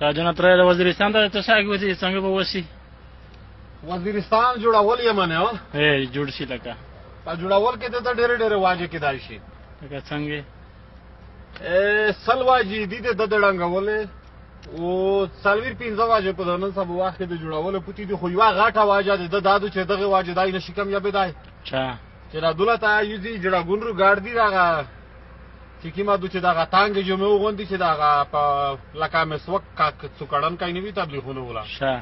شاه جنت تر د وزیرستان ته ته شاګ وځي څنګه به وسی وزیرستان جوړول یې منه او اے جوړ شي لکه په جوړول کې ته ډېر ډېر واجه کېدای شي لکه څنګه اے سلوا جی دي ته د ډنګولې او څلویر پنځه واجه په نن سبا وخت کې د جوړولو پوتی دی خو یو غاټه واجه د دادو چې دغه واجه دای نشي کم یا بدای چا چې دا دوله ته یوځي جړه ګونرو ګاډ دی دا چې کیما د چې دا غتانګ جمعو غوندي چې دا په لکه مسوک کا څوکړن کای نیوی تبلیغونه ولا شه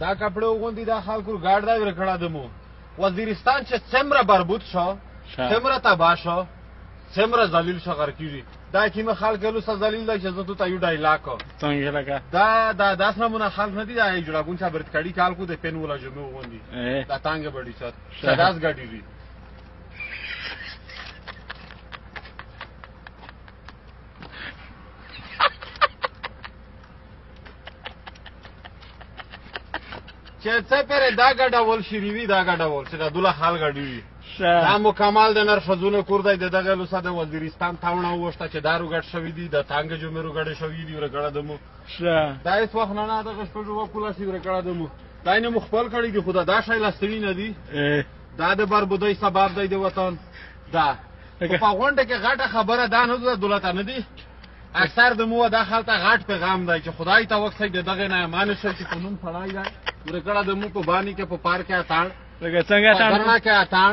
دا کپړو غوندي دا خلکو ګاډ دا ور کړه دمو وزیرستان چې څمره بربود شو څمره تبا شو څمره ذلیل شو غر کیږي دا کیما خلک له سره ذلیل دا چې زه ته یو ډایلاګ څنګه لګا دا دا داس نمونه خلک نه دي دا جوړګون چې برت کړي کال کو د پن ولا جمعو غوندي دا تانګ بډی شهباز ګاډي دي چې څه پرې دا ګډه ول شریوی دا ګډه ول چې دا دوله حال ګډی وي دا مکمل د نر فزونه کور دی دغه لوسه د وزیرستان تاونه وشته چې دارو ګډ شوی دی د تانګ جمرو ګډ شوی دی ورګړه دمو دا هیڅ وخت نه نه دغه شپږو وکولا سی ورګړه دمو دا نه مخبل کړی دی خدا دا شای لاستوی نه دی دا د بربودی سبب دی د وطن دا په غونډه کې غټه خبره دا نه ده دولت نه دی اکثر د مو دا خلته غټ پیغام دی چې خدای ته وخت دی دغه نه مان شي چې په نوم سړای دی ورکړه د مو په باندې کې په پارک کې اتاړ لکه څنګه اتاړ کې اتاړ